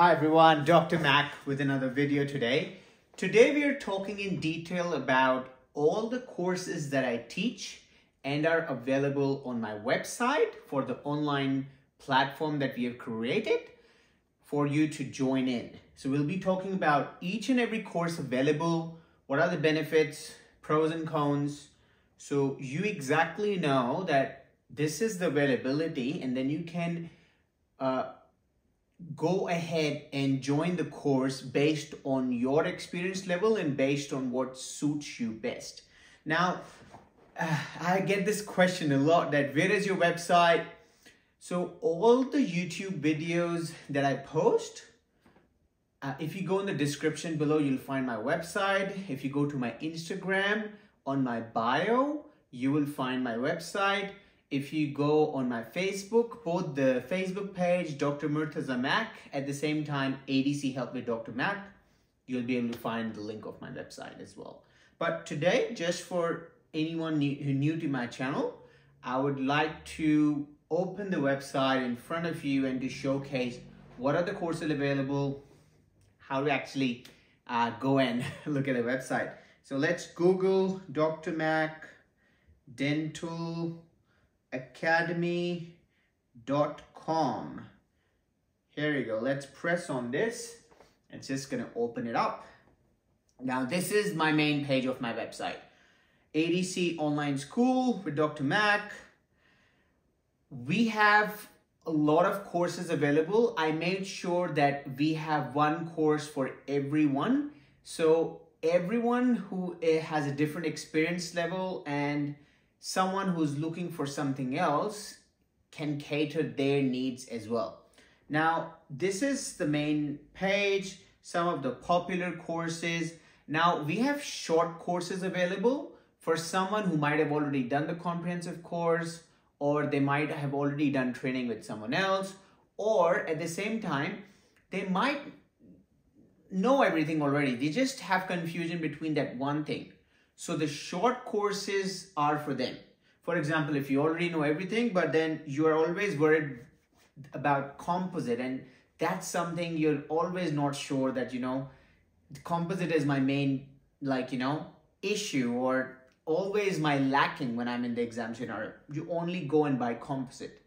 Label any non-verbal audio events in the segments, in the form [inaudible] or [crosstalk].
Hi everyone, Dr. Mak with another video today. Today we are talking in detail about all the courses that I teach and are available on my website for the online platform that we have created for you to join in. So we'll be talking about each and every course available, what are the benefits, pros and cons, so you exactly know that this is the availability and then you can uh, go ahead and join the course based on your experience level and based on what suits you best. Now, uh, I get this question a lot that where is your website? So all the YouTube videos that I post, uh, if you go in the description below, you'll find my website. If you go to my Instagram, on my bio, you will find my website. If you go on my Facebook, both the Facebook page, Dr. Murtaza Mak, at the same time, ADC Help with Dr. Mak, you'll be able to find the link of my website as well. But today, just for anyone new, who new to my channel, I would like to open the website in front of you and to showcase what are the courses available, how to actually uh, go and [laughs] look at the website. So let's Google Dr. Mak Dental Academy.com. Here we go. Let's press on this. It's just going to open it up. Now, this is my main page of my website. ADC Online School with Dr. Mak. We have a lot of courses available. I made sure that we have one course for everyone. So everyone who eh, has a different experience level and someone who's looking for something else can cater their needs as well. Now, this is the main page, some of the popular courses. Now, we have short courses available for someone who might have already done the comprehensive course or they might have already done training with someone else or at the same time, they might know everything already. They just have confusion between that one thing. So the short courses are for them. For example, if you already know everything, but then you are always worried about composite and that's something you're always not sure that, you know, composite is my main, like, you know, issue or always my lacking when I'm in the exam scenario. You only go and buy composite.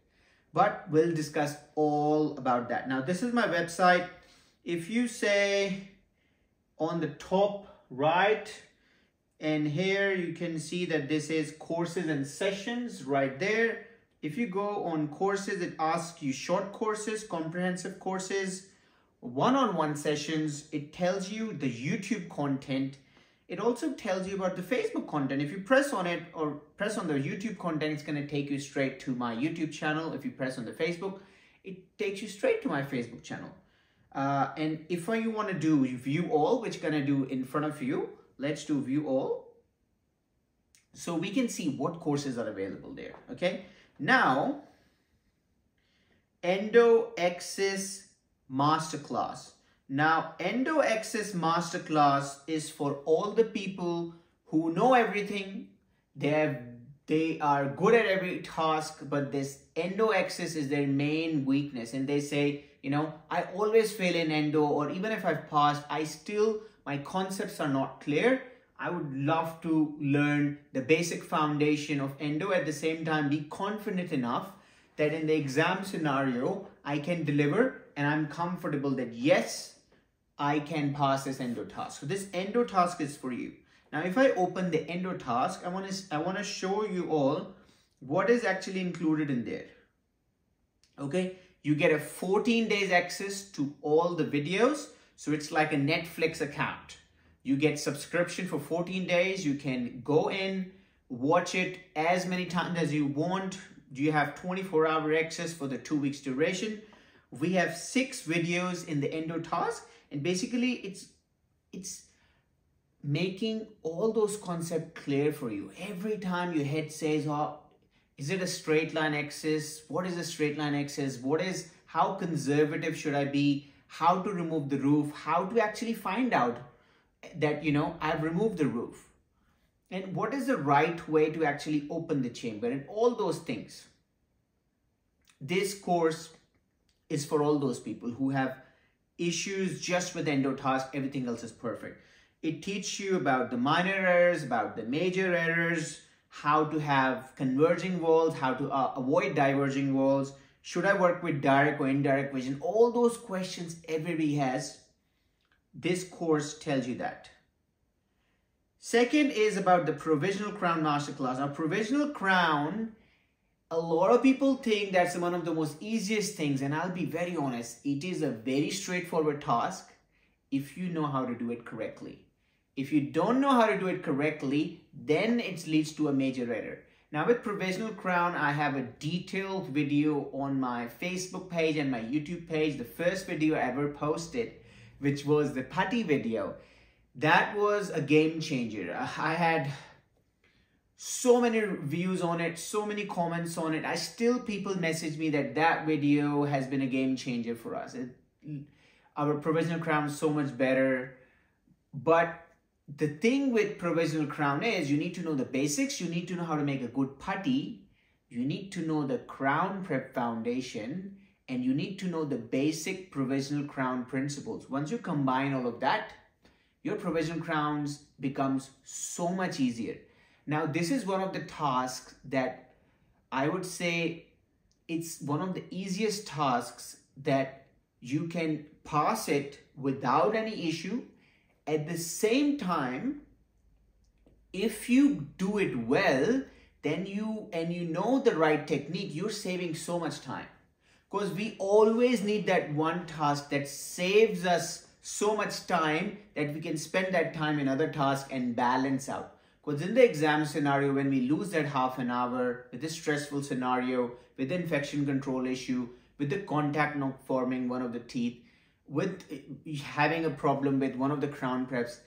But we'll discuss all about that. Now, this is my website if you say on the top right and here you can see that this is courses and sessions right there. If you go on courses it asks you short courses comprehensive courses one-on-one -on -one sessions. It tells you the youtube content. It also tells you about the facebook content. If you press on it or press on the youtube content it's going to take you straight to my youtube channel. If you press on the facebook it takes you straight to my facebook channel. Uh, and if you want to do view all, which going to do in front of you, let's do view all. So we can see what courses are available there. Okay. Now, Endo Access Masterclass. Now, Endo Access Masterclass is for all the people who know everything. They have they are good at every task, but this endo access is their main weakness. And they say, you know, I always fail in endo or even if I've passed, I still, my concepts are not clear. I would love to learn the basic foundation of endo at the same time, be confident enough that in the exam scenario, I can deliver and I'm comfortable that yes, I can pass this endo task. So this endo task is for you. Now, if I open the endo task, I want to I want to show you all what is actually included in there. Okay, you get a 14 days access to all the videos. So it's like a Netflix account. You get subscription for 14 days. You can go in, watch it as many times as you want. Do you have 24 hour access for the two weeks duration. We have six videos in the endo task. And basically it's, it's making all those concepts clear for you. Every time your head says, oh, is it a straight line access? What is a straight line access? What is, how conservative should I be? How to remove the roof? How to actually find out that, you know, I've removed the roof? And what is the right way to actually open the chamber? And all those things. This course is for all those people who have issues just with endotask, everything else is perfect. It teaches you about the minor errors, about the major errors, how to have converging walls, how to uh, avoid diverging walls, should I work with direct or indirect vision, all those questions everybody has, this course tells you that. Second is about the provisional crown masterclass. Now provisional crown a lot of people think that's one of the most easiest things and I'll be very honest, it is a very straightforward task if you know how to do it correctly. If you don't know how to do it correctly, then it leads to a major error. Now with Provisional Crown, I have a detailed video on my Facebook page and my YouTube page. The first video I ever posted, which was the putty video. That was a game changer. I had so many views on it so many comments on it i still people message me that that video has been a game changer for us it, our provisional crown is so much better but the thing with provisional crown is you need to know the basics you need to know how to make a good putty you need to know the crown prep foundation and you need to know the basic provisional crown principles once you combine all of that your provisional crowns becomes so much easier now, this is one of the tasks that I would say it's one of the easiest tasks that you can pass it without any issue. At the same time, if you do it well, then you and you know the right technique, you're saving so much time. Because we always need that one task that saves us so much time that we can spend that time in other tasks and balance out. Because in the exam scenario, when we lose that half an hour with this stressful scenario, with the infection control issue, with the contact not forming one of the teeth, with having a problem with one of the crown preps,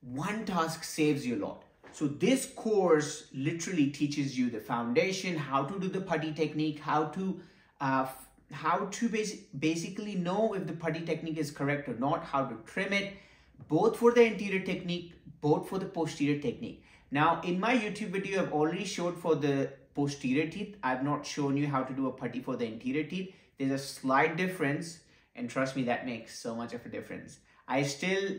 one task saves you a lot. So this course literally teaches you the foundation, how to do the putty technique, how to uh, how to bas basically know if the putty technique is correct or not, how to trim it, both for the anterior technique, both for the posterior technique. Now in my YouTube video, I've already showed for the posterior teeth. I've not shown you how to do a putty for the anterior teeth. There's a slight difference and trust me, that makes so much of a difference. I still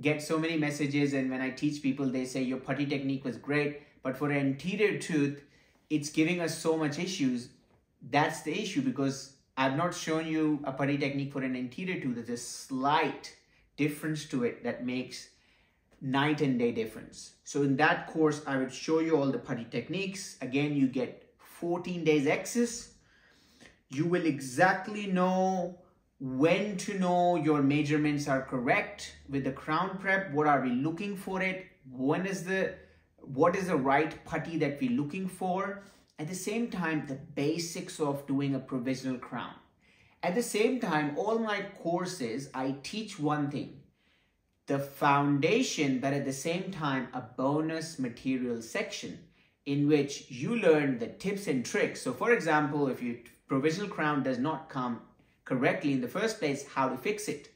get so many messages and when I teach people, they say your putty technique was great, but for an anterior tooth, it's giving us so much issues. That's the issue because I've not shown you a putty technique for an anterior tooth. There's a slight difference to it that makes night and day difference. So in that course, I would show you all the putty techniques. Again, you get 14 days access. You will exactly know when to know your measurements are correct with the crown prep. What are we looking for it? When is the, what is the right putty that we're looking for? At the same time, the basics of doing a provisional crown. At the same time, all my courses, I teach one thing the foundation, but at the same time, a bonus material section in which you learn the tips and tricks. So for example, if your provisional crown does not come correctly in the first place, how to fix it.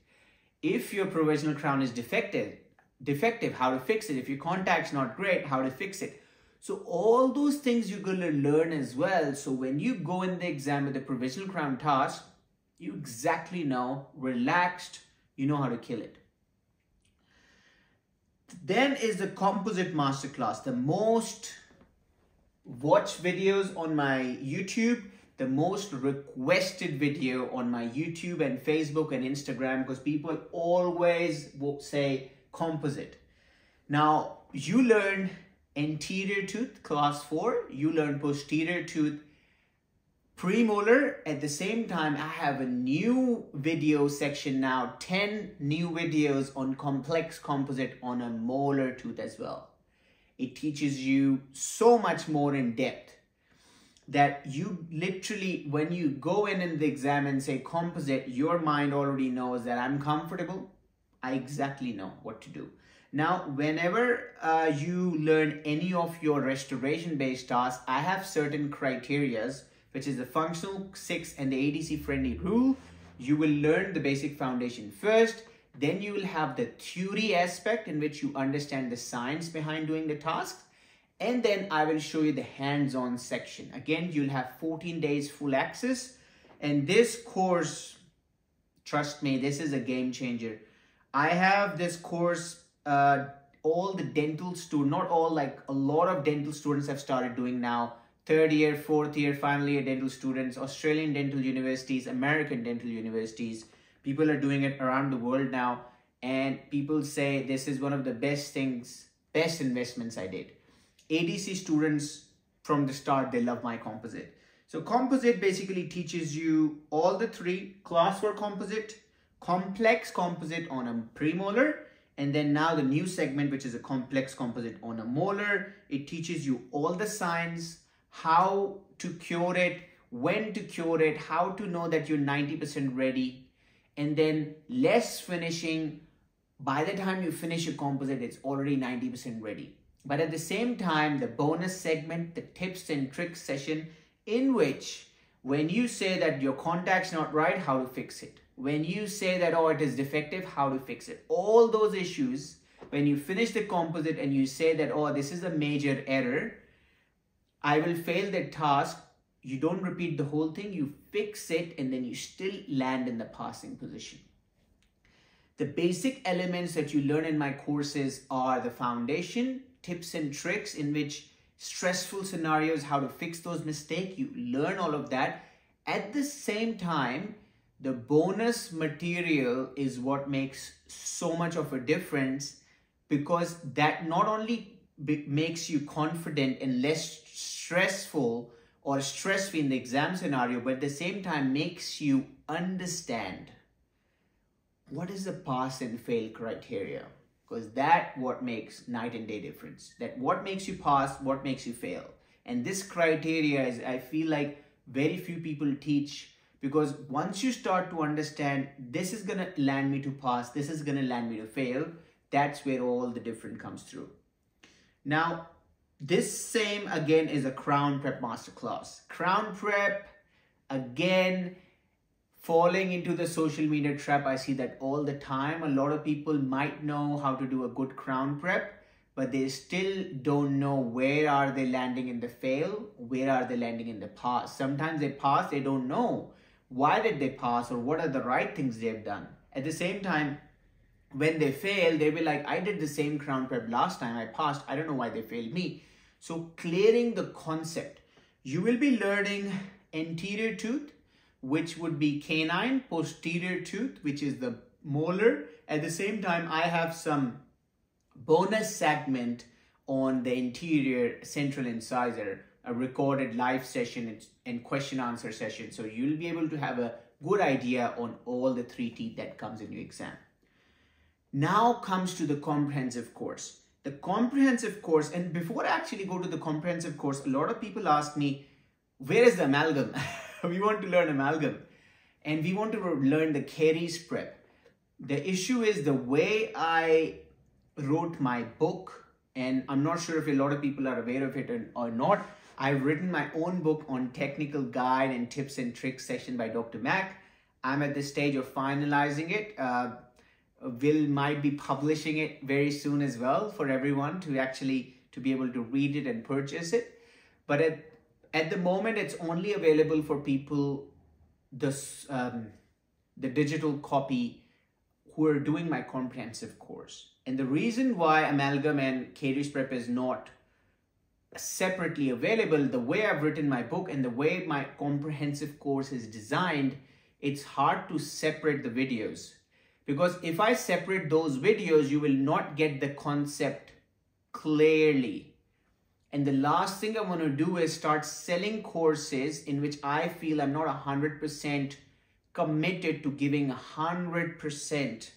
If your provisional crown is defective, defective, how to fix it. If your contact's not great, how to fix it. So all those things you're going to learn as well. So when you go in the exam with the provisional crown task, you exactly know, relaxed, you know how to kill it. Then is the composite masterclass, the most watched videos on my YouTube, the most requested video on my YouTube and Facebook and Instagram because people always will say composite. Now, you learn anterior tooth class 4, you learn posterior tooth premolar. At the same time i have a new video section now 10 new videos on complex composite on a molar tooth as well. It teaches you so much more in depth that you literally when you go in in the exam and say composite your mind already knows that i'm comfortable i exactly know what to do now whenever uh, you learn any of your restoration based tasks i have certain criterias which is the functional six and the ADC friendly rule. You will learn the basic foundation first. Then you will have the theory aspect in which you understand the science behind doing the task. And then I will show you the hands-on section. Again, you'll have 14 days full access. And this course Trust me, this is a game changer. I have this course, uh, all the dental students, not all, like a lot of dental students have started doing now. Third year, fourth year, final year dental students, Australian dental universities, American dental universities. People are doing it around the world now. And people say this is one of the best things, best investments I did. ADC students from the start, they love my composite. So composite basically teaches you all the three, class for composite, complex composite on a premolar, and then now the new segment, which is a complex composite on a molar. It teaches you all the signs, how to cure it, when to cure it, how to know that you're 90% ready, and then less finishing. By the time you finish your composite, it's already 90% ready. But at the same time, the bonus segment, the tips and tricks session, in which when you say that your contact's not right, how to fix it. When you say that, oh, it is defective, how to fix it. All those issues, when you finish the composite and you say that, oh, this is a major error, I will fail that task. You don't repeat the whole thing, you fix it, and then you still land in the passing position. The basic elements that you learn in my courses are the foundation, tips and tricks in which stressful scenarios, how to fix those mistakes. You learn all of that. At the same time, the bonus material is what makes so much of a difference because that not only makes you confident and less stressful or stress-free in the exam scenario, but at the same time makes you understand what is the pass and fail criteria? Because that what makes night and day difference. That what makes you pass what makes you fail. And this criteria is i feel like very few people teach because once you start to understand this is going to land me to pass this is going to land me to fail that's where all the difference comes through. Now this same again is a crown prep masterclass. Crown prep again falling into the social media trap. I see that all the time. A lot of people might know how to do a good crown prep, but they still don't know where are they landing in the fail, where are they landing in the pass. Sometimes they pass, they don't know why did they pass or what are the right things they've done. At the same time, when they fail, they'll be like, I did the same crown prep last time, I passed, I don't know why they failed me. So clearing the concept, you will be learning anterior tooth, which would be canine posterior tooth, which is the molar. At the same time, I have some bonus segment on the anterior central incisor, a recorded live session and question answer session. So you'll be able to have a good idea on all the three teeth that comes in your exam. Now comes to the comprehensive course. The comprehensive course, and before I actually go to the comprehensive course, a lot of people ask me, where is the amalgam? [laughs] [laughs] we want to learn amalgam and we want to learn the caries prep. The issue is the way I wrote my book, and I'm not sure if a lot of people are aware of it or not. I've written my own book on technical guide and tips and tricks session by Dr. Mak. I'm at the stage of finalizing it. Uh, will might be publishing it very soon as well for everyone to actually to be able to read it and purchase it. But at at the moment, it's only available for people, this, um, the digital copy who are doing my comprehensive course. And the reason why Amalgam and Caries Prep is not separately available, the way I've written my book and the way my comprehensive course is designed, it's hard to separate the videos. Because if I separate those videos, you will not get the concept clearly. And the last thing I want to do is start selling courses in which I feel I'm not 100% committed to giving 100%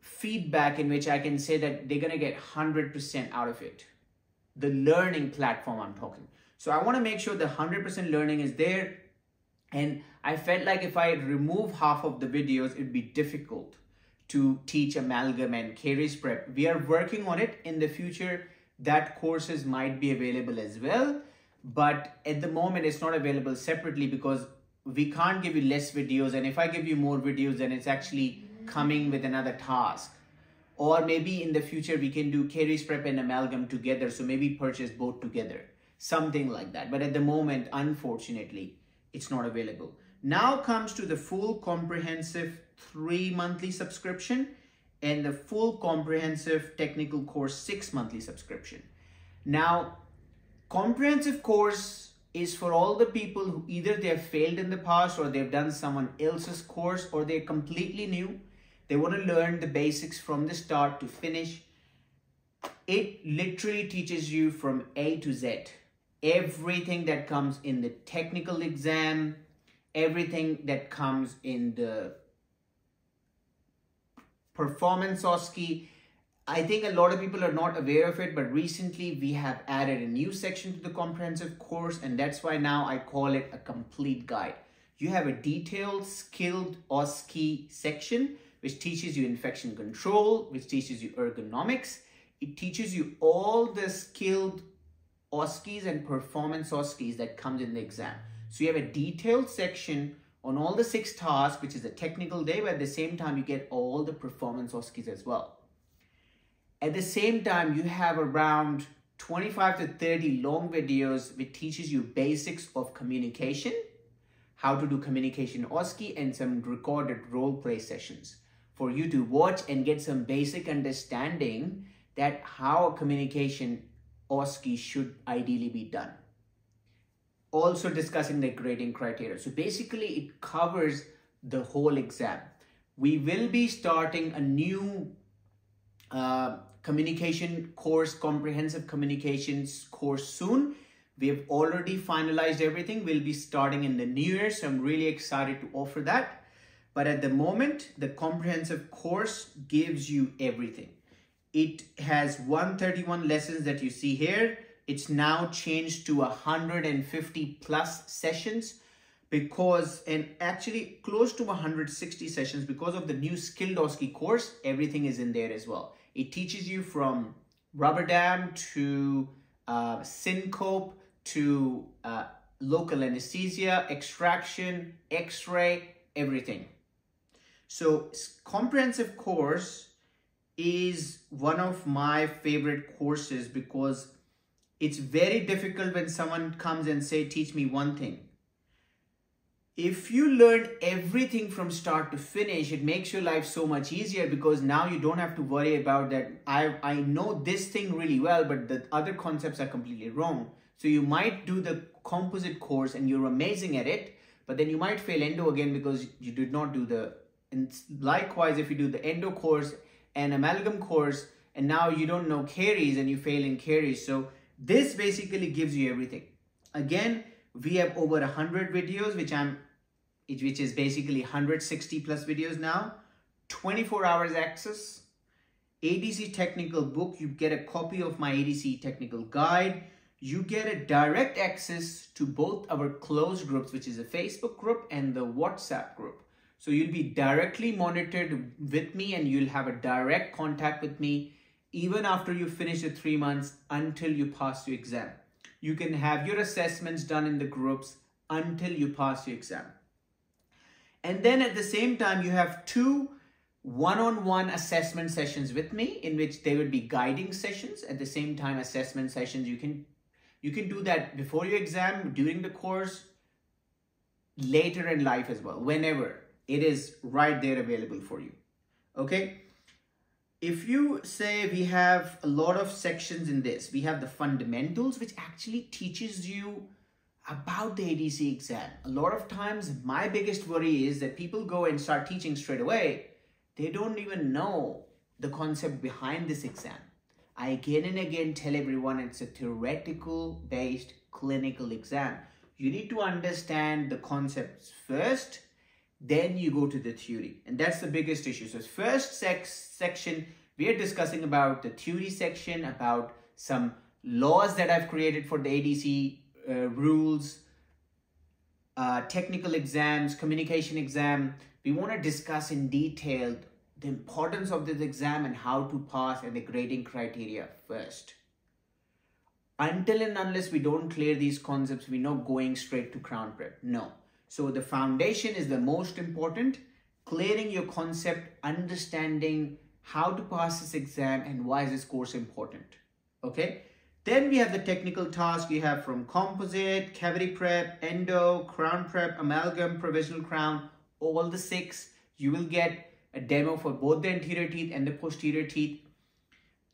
feedback in which I can say that they're going to get 100% out of it. The learning platform I'm talking. So I want to make sure the 100% learning is there. And I felt like if I remove half of the videos, it'd be difficult to teach amalgam and caries prep. We are working on it in the future that courses might be available as well. But at the moment, it's not available separately because we can't give you less videos. And if I give you more videos, then it's actually coming with another task. Or maybe in the future, we can do caries prep and amalgam together. So maybe purchase both together, something like that. But at the moment, unfortunately, it's not available. Now comes to the full comprehensive three monthly subscription and the full comprehensive technical course six monthly subscription. Now, comprehensive course is for all the people who either they have failed in the past or they've done someone else's course or they're completely new. They want to learn the basics from the start to finish. It literally teaches you from A to Z. Everything that comes in the technical exam, everything that comes in the performance OSCE. I think a lot of people are not aware of it, but recently we have added a new section to the comprehensive course, and that's why now I call it a complete guide. You have a detailed, skilled OSCE section, which teaches you infection control, which teaches you ergonomics. It teaches you all the skilled OSCEs and performance OSCEs that comes in the exam. So you have a detailed section on all the six tasks, which is a technical day, but at the same time, you get all the performance OSCEs as well. At the same time, you have around 25 to 30 long videos which teaches you basics of communication, how to do communication OSCE, and some recorded role play sessions for you to watch and get some basic understanding that how communication OSCE should ideally be done also discussing the grading criteria. So basically it covers the whole exam. We will be starting a new uh, communication course, comprehensive communications course soon. We have already finalized everything. We'll be starting in the new year. So I'm really excited to offer that. But at the moment, the comprehensive course gives you everything. It has 131 lessons that you see here it's now changed to 150 plus sessions because and actually close to 160 sessions because of the new skilled OSCE course everything is in there as well. It teaches you from rubber dam to uh, syncope to uh, local anesthesia extraction x-ray everything. So comprehensive course is one of my favorite courses because it's very difficult when someone comes and say, teach me one thing. If you learn everything from start to finish, it makes your life so much easier because now you don't have to worry about that. I, I know this thing really well, but the other concepts are completely wrong. So you might do the composite course and you're amazing at it, but then you might fail endo again because you did not do the, and likewise, if you do the endo course and amalgam course, and now you don't know caries and you fail in caries. So this basically gives you everything. Again, we have over 100 videos, which I'm, which is basically 160 plus videos now, 24 hours access, ADC technical book, you get a copy of my ADC technical guide, you get a direct access to both our closed groups, which is a Facebook group and the WhatsApp group. So you'll be directly monitored with me and you'll have a direct contact with me even after you finish the three months until you pass your exam. You can have your assessments done in the groups until you pass your exam. And then at the same time, you have two one-on-one -on -one assessment sessions with me in which they would be guiding sessions at the same time assessment sessions you can you can do that before your exam during the course later in life as well whenever it is right there available for you okay if you say we have a lot of sections in this, we have the fundamentals, which actually teaches you about the ADC exam. A lot of times, my biggest worry is that people go and start teaching straight away. They don't even know the concept behind this exam. I again and again tell everyone it's a theoretical based clinical exam. You need to understand the concepts first then you go to the theory. And that's the biggest issue. So first section, we are discussing about the theory section, about some laws that I've created for the ADC uh, rules, uh, technical exams, communication exam. We want to discuss in detail the importance of this exam and how to pass and the grading criteria first. Until and unless we don't clear these concepts, we're not going straight to crown prep. No. So the foundation is the most important. Clearing your concept, understanding how to pass this exam and why is this course important. Okay. Then we have the technical task you have from composite, cavity prep, endo, crown prep, amalgam, provisional crown, all the six. You will get a demo for both the anterior teeth and the posterior teeth.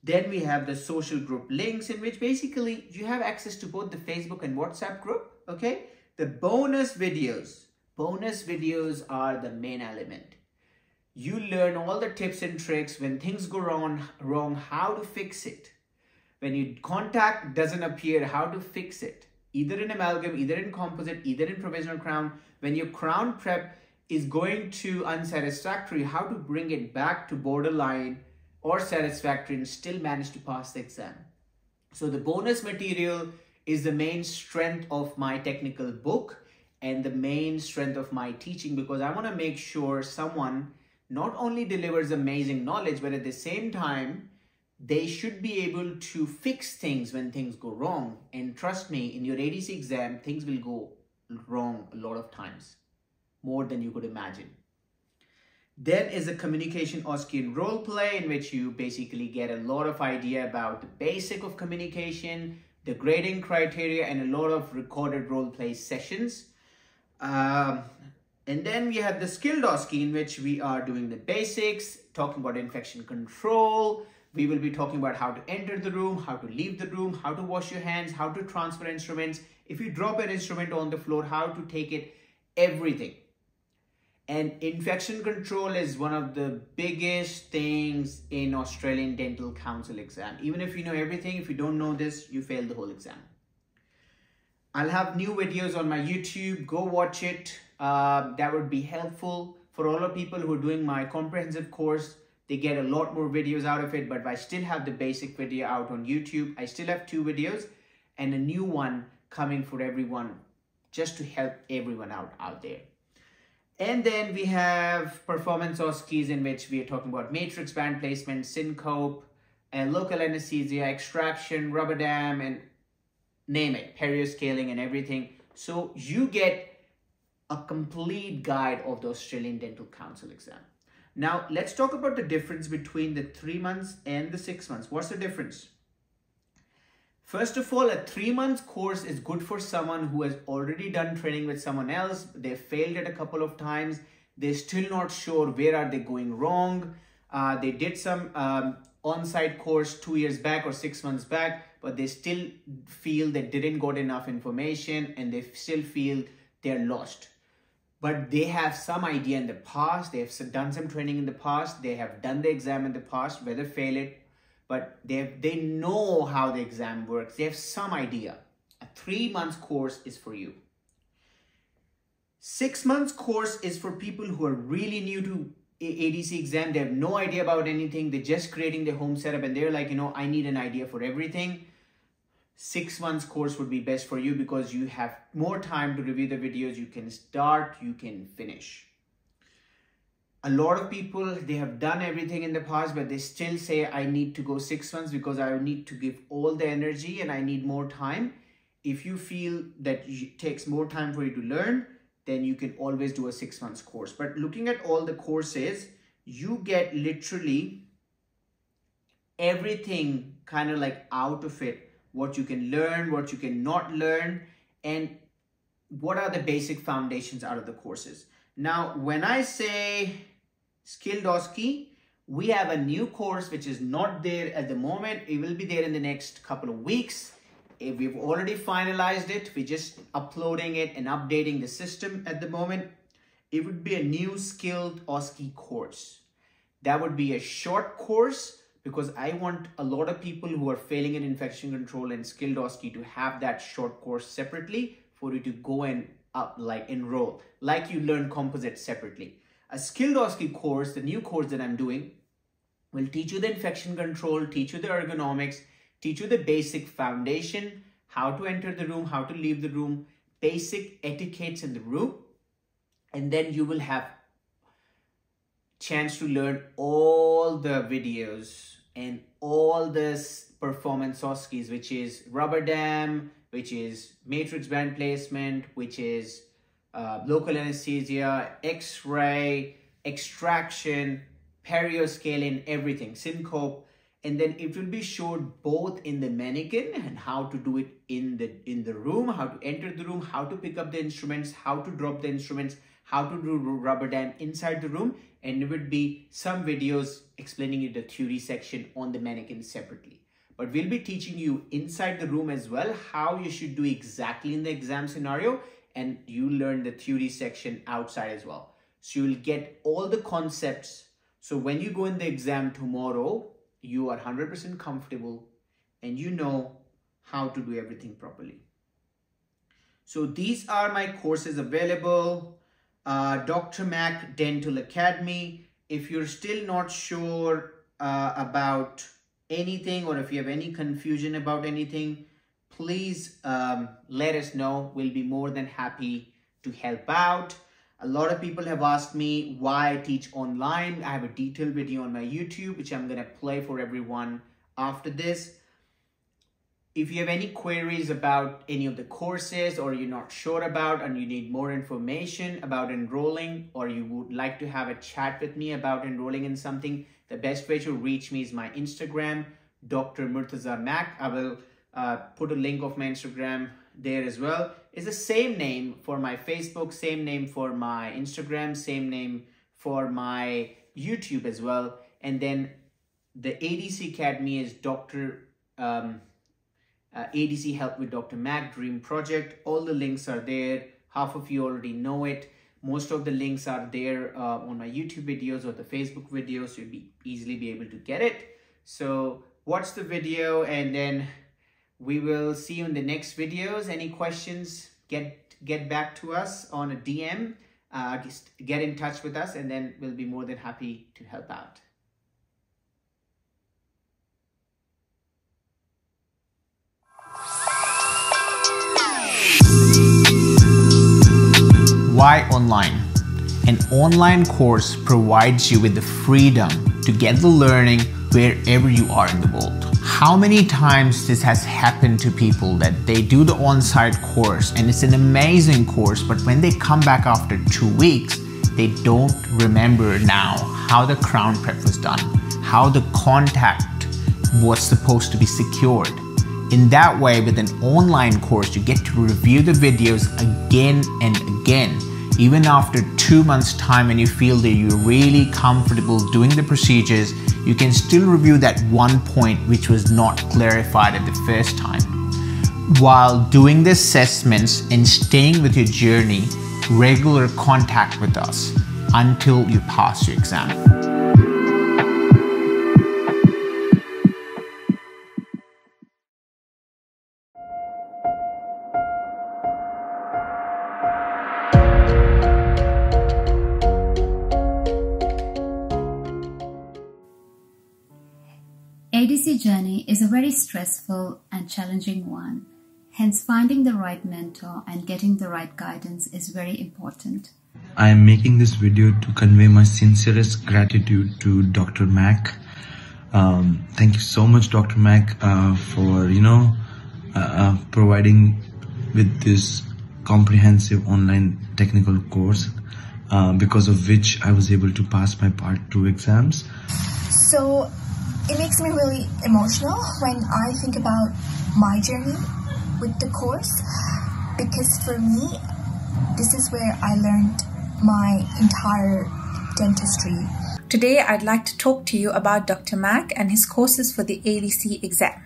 Then we have the social group links in which basically you have access to both the Facebook and WhatsApp group, okay? The bonus videos. Bonus videos are the main element. You learn all the tips and tricks when things go wrong, wrong how to fix it. When your contact doesn't appear, how to fix it. Either in amalgam, either in composite, either in provisional crown. When your crown prep is going to unsatisfactory, how to bring it back to borderline or satisfactory and still manage to pass the exam. So the bonus material is the main strength of my technical book and the main strength of my teaching because I want to make sure someone not only delivers amazing knowledge, but at the same time, they should be able to fix things when things go wrong. And trust me, in your ADC exam, things will go wrong a lot of times, more than you could imagine. Then is a communication OSCE role play in which you basically get a lot of idea about the basic of communication, the grading criteria, and a lot of recorded role play sessions. Um, and then we have the skill OSCE in which we are doing the basics, talking about infection control. We will be talking about how to enter the room, how to leave the room, how to wash your hands, how to transfer instruments. If you drop an instrument on the floor, how to take it, everything. And infection control is one of the biggest things in Australian Dental Council exam. Even if you know everything, if you don't know this, you fail the whole exam. I'll have new videos on my YouTube. Go watch it. Uh, that would be helpful for all the people who are doing my comprehensive course. They get a lot more videos out of it, but I still have the basic video out on YouTube. I still have two videos and a new one coming for everyone just to help everyone out out there. And then we have performance OSCEs in which we are talking about matrix band placement, syncope, and local anesthesia, extraction, rubber dam, and name it, perioscaling and everything. So you get a complete guide of the Australian Dental Council exam. Now, let's talk about the difference between the three months and the six months. What's the difference? First of all, a three month course is good for someone who has already done training with someone else. They failed it a couple of times. They're still not sure where are they going wrong. Uh, they did some um, on-site course two years back or six months back, but they still feel they didn't got enough information and they still feel they're lost. But they have some idea in the past. They have done some training in the past. They have done the exam in the past, whether fail it but they they know how the exam works. They have some idea. A three months course is for you. Six months course is for people who are really new to ADC exam. They have no idea about anything. They're just creating their home setup and they're like, you know, I need an idea for everything. Six months course would be best for you because you have more time to review the videos. You can start, you can finish a lot of people they have done everything in the past but they still say i need to go six months because i need to give all the energy and i need more time. If you feel that it takes more time for you to learn then you can always do a six months course. But looking at all the courses you get literally everything kind of like out of it. What you can learn what you can not learn and what are the basic foundations out of the courses. Now when i say Skilled OSCE. We have a new course which is not there at the moment. It will be there in the next couple of weeks. If we've already finalized it, we're just uploading it and updating the system at the moment. It would be a new skilled OSCE course. That would be a short course because I want a lot of people who are failing in infection control and skilled OSCE to have that short course separately for you to go and up like enroll like you learn composite separately. A skilled OSCE course, the new course that I'm doing, will teach you the infection control, teach you the ergonomics, teach you the basic foundation, how to enter the room, how to leave the room, basic etiquettes in the room, and then you will have chance to learn all the videos and all this performance OSCEs, which is rubber dam, which is matrix band placement, which is uh, local anesthesia, x-ray, extraction, perioscaling, everything, syncope. and then it will be showed both in the mannequin and how to do it in the in the room how to enter the room how to pick up the instruments how to drop the instruments how to do rubber dam inside the room. And there would be some videos explaining you the theory section on the mannequin separately. But we'll be teaching you inside the room as well how you should do exactly in the exam scenario and you learn the theory section outside as well so you'll get all the concepts so when you go in the exam tomorrow you are 100% comfortable and you know how to do everything properly. So these are my courses available. Uh, Dr. Mak Dental Academy. If you're still not sure uh, about anything or if you have any confusion about anything, please um, let us know. We'll be more than happy to help out. A lot of people have asked me why I teach online. I have a detailed video on my YouTube, which I'm going to play for everyone after this. If you have any queries about any of the courses or you're not sure about and you need more information about enrolling or you would like to have a chat with me about enrolling in something, the best way to reach me is my Instagram, Dr. Murtaza Mak. I will uh, put a link of my Instagram there as well It's the same name for my Facebook, same name for my Instagram, same name for my YouTube as well. And then the ADC Academy is Dr. Um, uh, ADC Help with Dr. Mak Dream Project. All the links are there. Half of you already know it. Most of the links are there uh, on my YouTube videos or the Facebook videos. You'll be easily be able to get it. So watch the video and then we will see you in the next videos. Any questions, get, get back to us on a DM. Uh, just get in touch with us and then we'll be more than happy to help out. Why online? An online course provides you with the freedom to get the learning wherever you are in the world how many times this has happened to people that they do the on-site course and it's an amazing course, but when they come back after two weeks, they don't remember now how the crown prep was done, how the contact was supposed to be secured. In that way, with an online course, you get to review the videos again and again. Even after two months time and you feel that you're really comfortable doing the procedures, you can still review that one point which was not clarified at the first time. While doing the assessments and staying with your journey, regular contact with us until you pass your exam. Journey is a very stressful and challenging one. Hence, finding the right mentor and getting the right guidance is very important. I am making this video to convey my sincerest gratitude to Dr. Mak. Um, thank you so much, Dr. Mak, uh, for you know uh, uh, providing with this comprehensive online technical course, uh, because of which I was able to pass my Part Two exams. So it makes me really emotional when I think about my journey with the course because for me, this is where I learned my entire dentistry. Today, I'd like to talk to you about Dr. Mak and his courses for the ADC exam.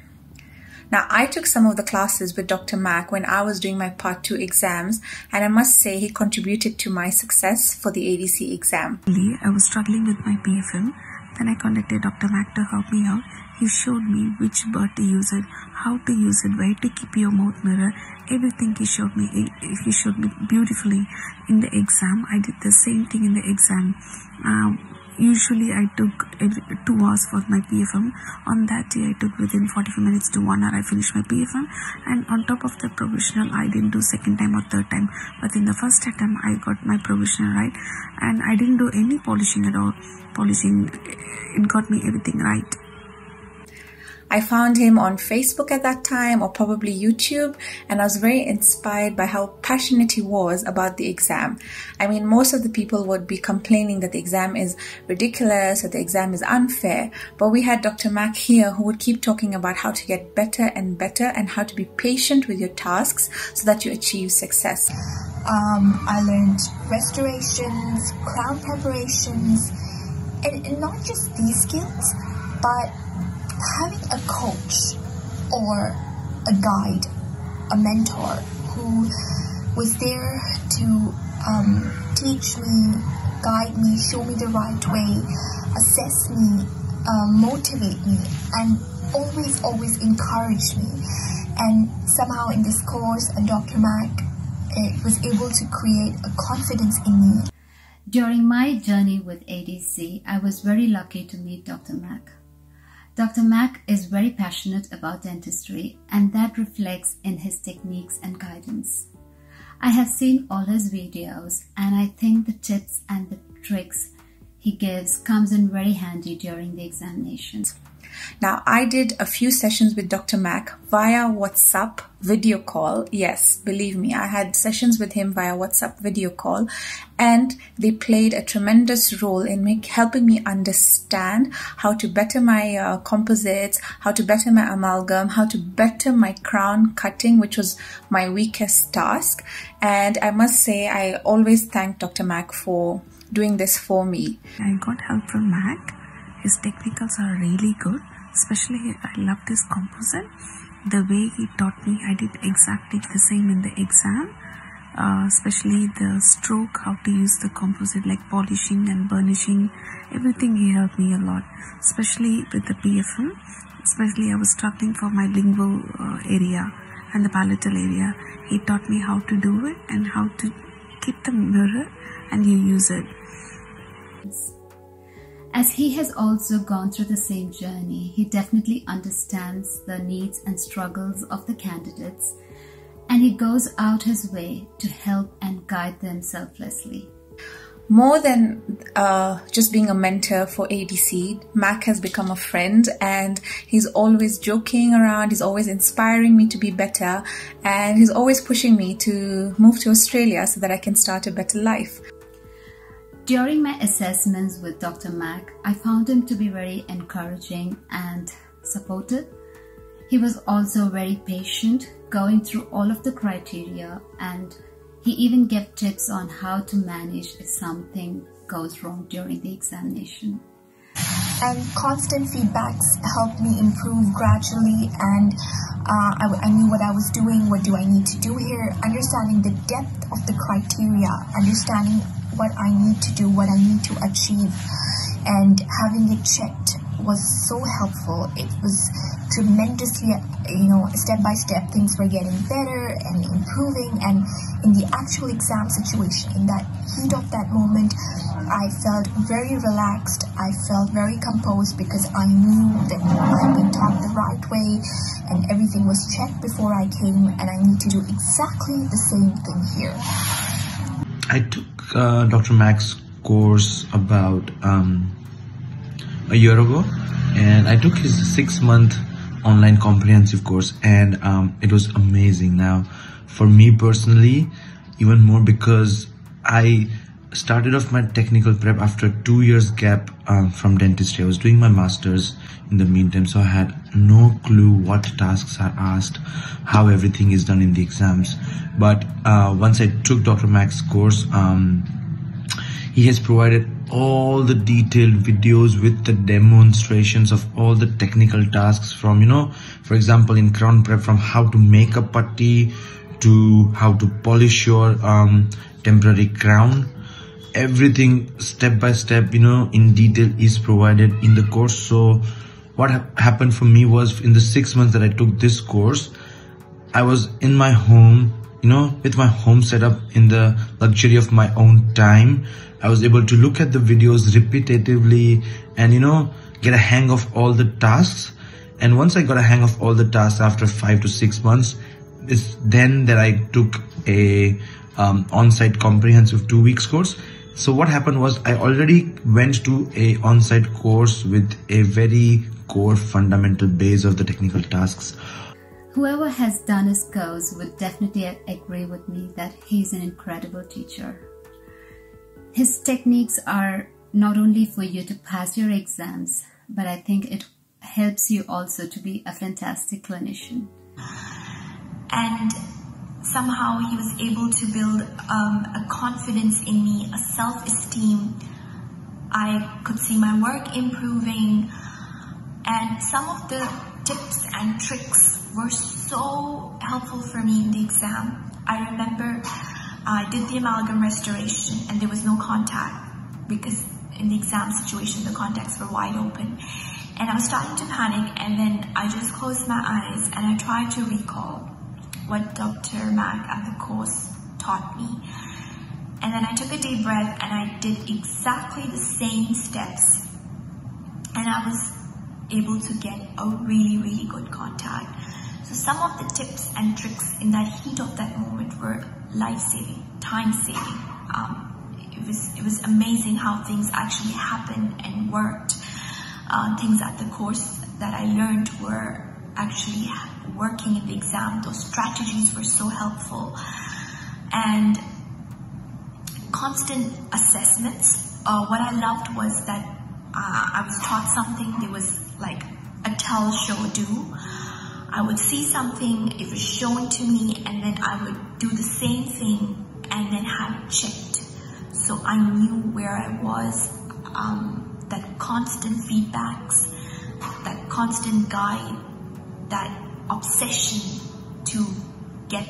Now, I took some of the classes with Dr. Mak when I was doing my Part 2 exams, and I must say he contributed to my success for the ADC exam. I was struggling with my PFM then I contacted Dr. Mak to help me out. He showed me which bur to use it, how to use it, where to keep your mouth mirror, everything he showed me. He showed me beautifully in the exam. I did the same thing in the exam. Um, usually I took every, two hours for my PFM. On that day, I took within 45 minutes to one hour. I finished my PFM, and on top of the provisional, I didn't do second time or third time. But in the first attempt, I got my provisional right, and I didn't do any polishing at all. Polishing, it got me everything right. I found him on Facebook at that time or probably YouTube and I was very inspired by how passionate he was about the exam. I mean, most of the people would be complaining that the exam is ridiculous or the exam is unfair, but we had Dr. Mak here who would keep talking about how to get better and better and how to be patient with your tasks so that you achieve success. Um, I learned restorations, crown preparations, and, and not just these skills, but having a coach or a guide, a mentor who was there to um, teach me, guide me, show me the right way, assess me, uh, motivate me, and always, always encourage me. And somehow in this course, Dr. Mak it was able to create a confidence in me. During my journey with ADC, I was very lucky to meet Dr. Mak. Dr. Mak is very passionate about dentistry and that reflects in his techniques and guidance. I have seen all his videos and I think the tips and the tricks he gives comes in very handy during the examinations. Now, I did a few sessions with Dr. Mak via WhatsApp video call. Yes, believe me, I had sessions with him via WhatsApp video call, and they played a tremendous role in me, helping me understand how to better my uh, composites, how to better my amalgam, how to better my crown cutting, which was my weakest task. And I must say, I always thank Dr. Mak for doing this for me. I got help from Mak his technicals are really good especially i love this composite the way he taught me i did exactly the same in the exam. Uh, especially the stroke how to use the composite like polishing and burnishing. Everything he helped me a lot. Especially with the pfm especially i was struggling for my lingual uh, area and the palatal area. He taught me how to do it and how to keep the mirror and you use it as he has also gone through the same journey, he definitely understands the needs and struggles of the candidates and he goes out his way to help and guide them selflessly. More than uh, just being a mentor for ADC, Mak has become a friend and he's always joking around, he's always inspiring me to be better, and he's always pushing me to move to Australia so that I can start a better life. During my assessments with Dr. Mak, I found him to be very encouraging and supportive. He was also very patient, going through all of the criteria, and he even gave tips on how to manage if something goes wrong during the examination. And constant feedbacks helped me improve gradually, and uh, I, I knew what I was doing. What do I need to do here? Understanding the depth of the criteria, understanding what I need to do, what I need to achieve. And having it checked was so helpful. It was tremendously, you know, step by step, things were getting better and improving. And in the actual exam situation, in that heat of that moment, I felt very relaxed. I felt very composed because I knew that I had been taught the right way and everything was checked before I came, and I need to do exactly the same thing here. I took uh, Dr. Mak's course about um, a year ago and I took his six month online comprehensive course and um, it was amazing. Now, for me personally, even more because I started off my technical prep after two years gap um, from dentistry. I was doing my master's in the meantime, so I had no clue what tasks are asked, how everything is done in the exams. But uh, once I took Dr. Mak's course, um, he has provided all the detailed videos with the demonstrations of all the technical tasks from, you know, for example, in crown prep, from how to make a putty to how to polish your um, temporary crown everything step by step you know in detail is provided in the course so what ha happened for me was in the six months that i took this course i was in my home you know with my home setup in the luxury of my own time. I was able to look at the videos repetitively and you know get a hang of all the tasks. And once i got a hang of all the tasks after five to six months it's then that i took a um, on-site comprehensive two weeks course. So what happened was I already went to a on-site course with a very core fundamental base of the technical tasks. Whoever has done his course would definitely agree with me that he's an incredible teacher. His techniques are not only for you to pass your exams, but I think it helps you also to be a fantastic clinician. And somehow he was able to build um, a confidence in me, a self esteem. I could see my work improving, and some of the tips and tricks were so helpful for me in the exam. I remember I did the amalgam restoration and there was no contact because in the exam situation the contacts were wide open and I was starting to panic and then I just closed my eyes and I tried to recall what Dr. Mak and the course taught me. And then I took a deep breath and I did exactly the same steps. And I was able to get a really, really good contact. So some of the tips and tricks in that heat of that moment were life-saving, time-saving. Um, it was it was amazing how things actually happened and worked. Uh, things at the course that I learned were actually working in the exam. Those strategies were so helpful. And constant assessments. Uh, what I loved was that uh, I was taught something, there was like a tell, show, do. I would see something, it was shown to me, and then I would do the same thing and then have it checked. So I knew where I was, um, that constant feedbacks, that constant guide, that obsession to get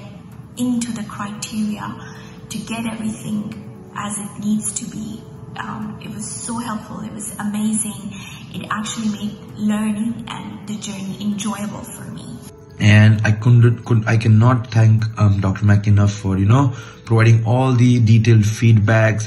into the criteria, to get everything as it needs to be. Um, it was so helpful. It was amazing. It actually made learning and the journey enjoyable for me. And I couldn't, could, I cannot thank um, Dr. Mak enough for, you know, providing all the detailed feedbacks and